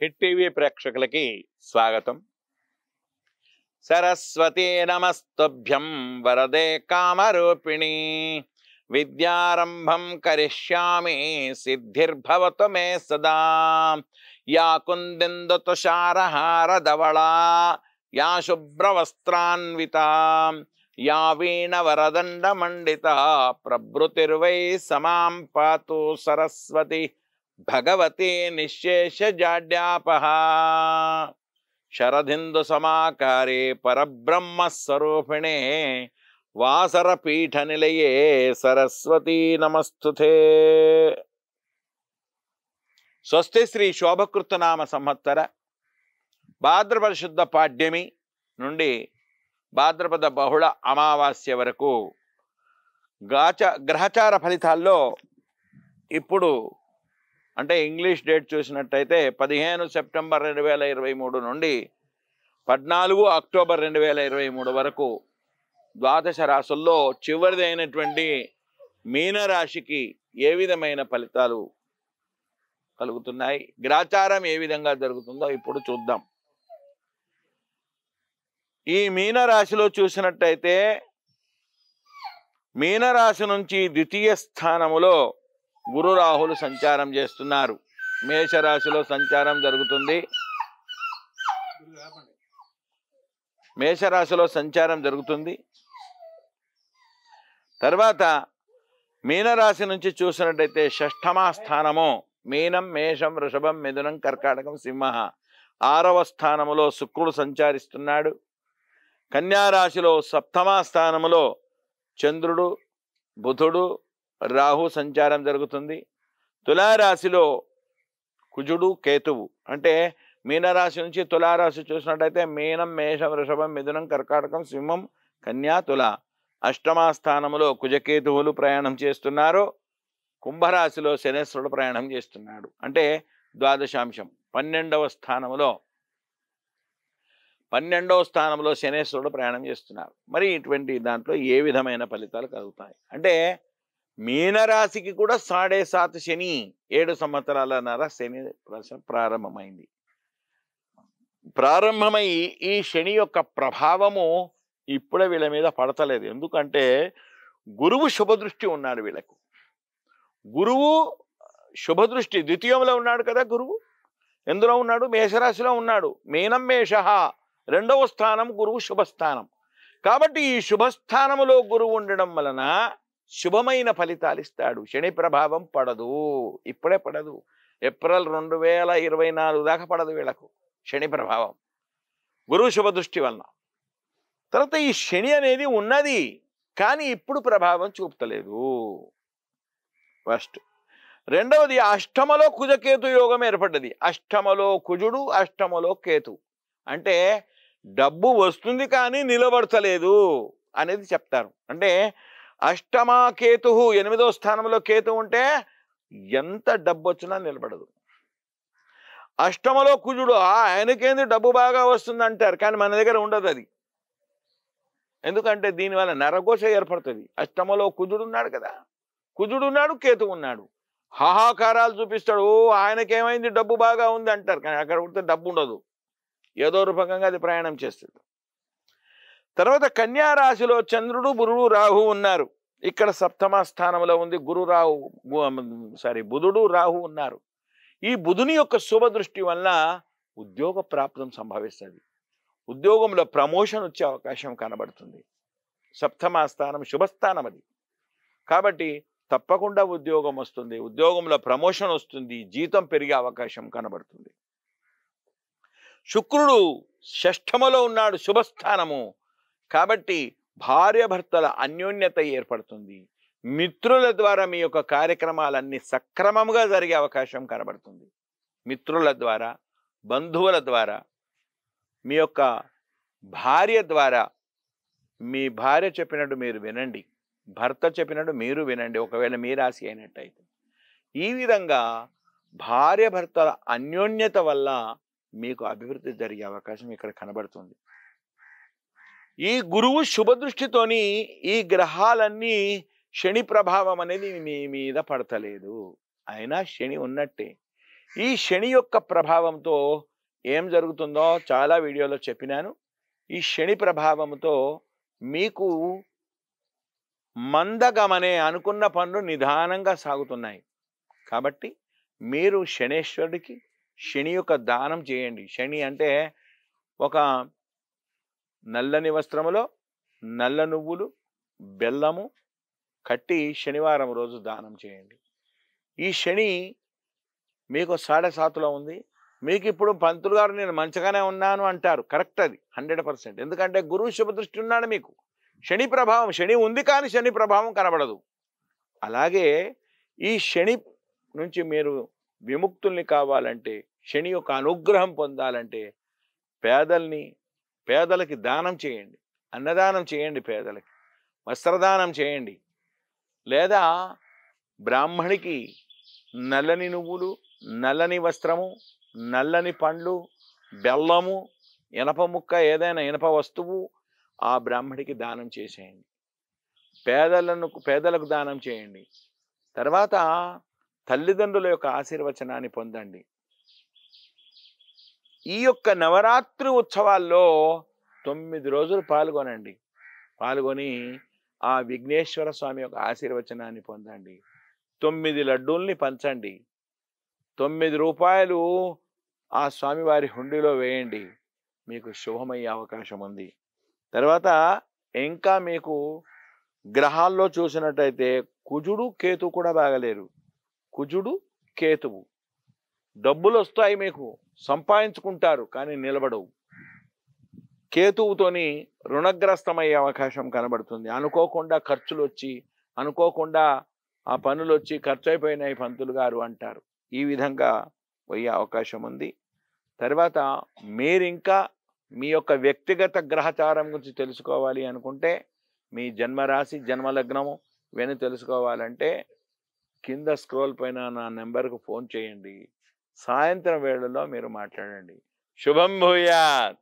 Hit TV ప్రేక్షకులకి స్వాగతం సరస్వతి నమస్తుభ్యం వరదే కామరూపిణి విద్యారంభం కరిష్యామి సిద్ధిర్భవతు మే సదా యా కుందిందు తుషారహారధవళా యా శుభ్రవస్త్రాన్వితా యా వీణవరదండమండిత ప్రభృతిర్వై సమాం పాతు సరస్వతి భగవతి నిశేషజాడ్యాపహ శరదిందు సమాకారే పరబ్రహ్మ స్వరూపిణే. వాసరపీఠ నిలయే సరస్వతీ నమస్తుతే. స్వస్తి శ్రీ శోభకృతనామ సంవత్సర భాద్రపద శుద్ధ పాడ్యమి నుండి భాద్రపద బహుళ అమావాస్య వరకు గాచ గ్రహచార ఫలితాల్లో ఇప్పుడు అంటే ఇంగ్లీష్ డేట్ చూసినట్టయితే పదిహేను సెప్టెంబర్ రెండు వేల ఇరవై మూడు నుండి పద్నాలుగు అక్టోబర్ రెండు వేల ఇరవై మూడు వరకు ద్వాదశ రాసుల్లో చివరిది అయినటువంటి మీనరాశికి ఏ విధమైన ఫలితాలు కలుగుతున్నాయి? గ్రాచారం ఏ విధంగా జరుగుతుందో ఇప్పుడు చూద్దాం. ఈ మీనరాశిలో చూసినట్టయితే మీనరాశి నుంచి ద్వితీయ స్థానములో గురు రాహులు సంచారం చేస్తున్నారు. మేషరాశిలో సంచారం జరుగుతుంది. మేషరాశిలో సంచారం జరుగుతుంది. తర్వాత మీనరాశి నుంచి చూసినట్టయితే షష్ఠమా స్థానము. మీనం మేషం వృషభం మిథునం కర్కాటకం సింహ. ఆరవ స్థానములో శుక్రుడు సంచారిస్తున్నాడు. కన్యారాశిలో సప్తమా స్థానములో చంద్రుడు బుధుడు రాహు సంచారం జరుగుతుంది. తులారాశిలో కుజుడు కేతువు అంటే మీనరాశి నుంచి తులారాశి చూసినట్టయితే మీనం మేషం వృషభం మిథునం కర్కాటకం సింహం కన్యా తుల అష్టమా స్థానములో కుజకేతువులు ప్రయాణం చేస్తున్నారు. కుంభరాశిలో శనేశ్వరుడు ప్రయాణం చేస్తున్నాడు. అంటే ద్వాదశాంశం. పన్నెండవ స్థానములో పన్నెండవ స్థానంలో శనేశ్వరుడు ప్రయాణం చేస్తున్నారు. మరి ఇటువంటి దాంట్లో ఏ విధమైన ఫలితాలు కలుగుతాయి? అంటే మీనరాశికి కూడా సాడే సాత్ శని. ఏడు సంవత్సరాలన్నర శని ప్రారంభమైంది. ప్రారంభమై ఈ శని యొక్క ప్రభావము ఇప్పుడే వీళ్ళ మీద పడతలేదు. ఎందుకంటే గురువు శుభదృష్టి ఉన్నాడు వీళ్ళకు. గురువు శుభదృష్టి ద్వితీయంలో ఉన్నాడు కదా గురువు. ఎందులో ఉన్నాడు? మేషరాశిలో ఉన్నాడు. మీనం మేష. రెండవ స్థానం గురువు శుభస్థానం. కాబట్టి ఈ శుభస్థానములో గురువు ఉండడం వలన శుభమైన ఫలితాలు ఇస్తాడు శని ప్రభావం పడదు. ఇప్పుడే పడదు. ఏప్రిల్ రెండు వేల ఇరవై నాలుగు దాకా పడదు వీళ్ళకు శని ప్రభావం. గురువు శుభదృష్టి వలన. తర్వాత ఈ శని అనేది ఉన్నది కానీ ఇప్పుడు ప్రభావం చూపుతలేదు. ఫస్ట్. రెండవది అష్టమలో కుజకేతు యోగం ఏర్పడ్డది. అష్టమలో కుజుడు అష్టమలో కేతు. అంటే డబ్బు వస్తుంది కానీ నిలబడతలేదు అనేది చెప్తారు. అంటే అష్టమా కేతు ఎనిమిదో స్థానంలో కేతు ఉంటే ఎంత డబ్బు వచ్చినా నిలబడదు. అష్టమలో కుజుడు ఆయనకేంది డబ్బు బాగా వస్తుంది అంటారు కానీ మన దగ్గర ఉండదు అది. ఎందుకంటే దీనివల్ల నరఘోష ఏర్పడుతుంది. అష్టమలో కుజుడు ఉన్నాడు కదా. కుజుడు ఉన్నాడు కేతు ఉన్నాడు. హాహాకారాలు చూపిస్తాడు "ఓ, ఆయనకేమైంది డబ్బు బాగా ఉంది అంటారు కానీ అక్కడ కుడితే డబ్బు ఉండదు. ఏదో రూపకంగా అది ప్రయాణం చేస్తుంది. తర్వాత కన్యా రాశిలో చంద్రుడు గురువు రాహు ఉన్నారు. ఇక్కడ సప్తమ స్థానంలో ఉంది. గురు రాహు సారీ బుధుడు రాహు ఉన్నారు. ఈ బుధుని యొక్క శుభ దృష్టి వల్ల ఉద్యోగ ప్రాప్తం సంభవిస్తుంది. ఉద్యోగంలో ప్రమోషన్ వచ్చే అవకాశం కనబడుతుంది. సప్తమ స్థానం శుభస్థానం అది. కాబట్టి తప్పకుండా ఉద్యోగం వస్తుంది. ఉద్యోగంలో ప్రమోషన్ వస్తుంది. జీతం పెరిగే అవకాశం కనబడుతుంది. శుక్రుడు షష్ఠములో ఉన్నాడు. శుభస్థానము. కాబట్టి భార్యాభర్తల అన్యోన్యత ఏర్పడుతుంది. మిత్రుల ద్వారా మీ యొక్క కార్యక్రమాలన్నీ సక్రమంగా జరిగే అవకాశం కనబడుతుంది. మిత్రుల ద్వారా బంధువుల ద్వారా మీ యొక్క భార్య ద్వారా మీ భార్య చెప్పినట్టు మీరు వినండి. భర్త చెప్పినట్టు మీరు వినండి. ఒకవేళ మీ రాశి అయినట్టయితే. ఈ విధంగా భార్య భర్తల అన్యోన్యత వల్ల మీకు అభివృద్ధి జరిగే అవకాశం ఇక్కడ కనబడుతుంది. ఈ గురువు శుభదృష్టితోని ఈ గ్రహాలన్నీ శని ప్రభావం అనేది మీ మీద పడతలేదు. అయినా శని ఉన్నట్టే. ఈ శని యొక్క ప్రభావంతో ఏం జరుగుతుందో చాలా వీడియోలో చెప్పినాను. ఈ శని ప్రభావంతో మీకు మందగమనే అనుకున్న పనులు నిదానంగా సాగుతున్నాయి. కాబట్టి మీరు శనేశ్వరుడికి శని యొక్క దానం చేయండి. శని అంటే ఒక నల్లని వస్త్రములో నల్ల నువ్వులు బెల్లము కట్టి శనివారం రోజు దానం చేయండి. ఈ శని మీకు సాడే సాతులో ఉంది. మీకు ఇప్పుడు పంతులు గారు నేను మంచిగానే ఉన్నాను అంటారు. కరెక్ట్ అది. Hundred percent. ఎందుకంటే గురువు శుభ దృష్టి ఉన్నాడు మీకు. శని ప్రభావం శని ఉంది కానీ శని ప్రభావం కనబడదు. అలాగే ఈ శని నుంచి మీరు విముక్తుల్ని కావాలంటే శని యొక్క అనుగ్రహం పొందాలంటే పేదల్ని పేదలకి దానం చేయండి. అన్నదానం చేయండి పేదలకి. వస్త్రదానం చేయండి. లేదా బ్రాహ్మణికి నల్లని నువ్వులు నల్లని వస్త్రము నల్లని పండ్లు బెల్లము ఇనప ముక్క ఏదైనా ఇనప వస్తువు ఆ బ్రాహ్మడికి దానం చేసేయండి. పేదలను పేదలకు దానం చేయండి. తర్వాత తల్లిదండ్రుల యొక్క ఆశీర్వచనాన్ని పొందండి. ఈ యొక్క నవరాత్రి ఉత్సవాల్లో తొమ్మిది రోజులు పాల్గొనండి. పాల్గొని ఆ విఘ్నేశ్వర స్వామి యొక్క ఆశీర్వచనాన్ని పొందండి. తొమ్మిది లడ్డూల్ని పంచండి. తొమ్మిది రూపాయలు ఆ స్వామివారి హుండీలో వేయండి. మీకు శుభమయ్యే అవకాశం ఉంది. తర్వాత ఇంకా మీకు గ్రహాల్లో చూసినట్టయితే కుజుడు కేతు కూడా బాగలేరు. కుజుడు కేతువు. డబ్బులు వస్తాయి మీకు. సంపాదించుకుంటారు కానీ నిలబడవు. కేతువుతోని రుణగ్రస్తమయ్యే అవకాశం కనబడుతుంది. అనుకోకుండా ఖర్చులు వచ్చి అనుకోకుండా ఆ పనులు వచ్చి ఖర్చు అయిపోయినాయి పంతులు గారు అంటారు. ఈ విధంగా పోయే అవకాశం ఉంది. తర్వాత మీరు ఇంకా మీ యొక్క వ్యక్తిగత గ్రహచారం గురించి తెలుసుకోవాలి అనుకుంటే మీ జన్మరాశి జన్మలగ్నము ఇవన్నీ తెలుసుకోవాలంటే కింద స్క్రోల్ పైన నా నెంబర్కు ఫోన్ చేయండి. సాయంత్రం వేళలో మీరు మాట్లాడండి. శుభం భూయాత్.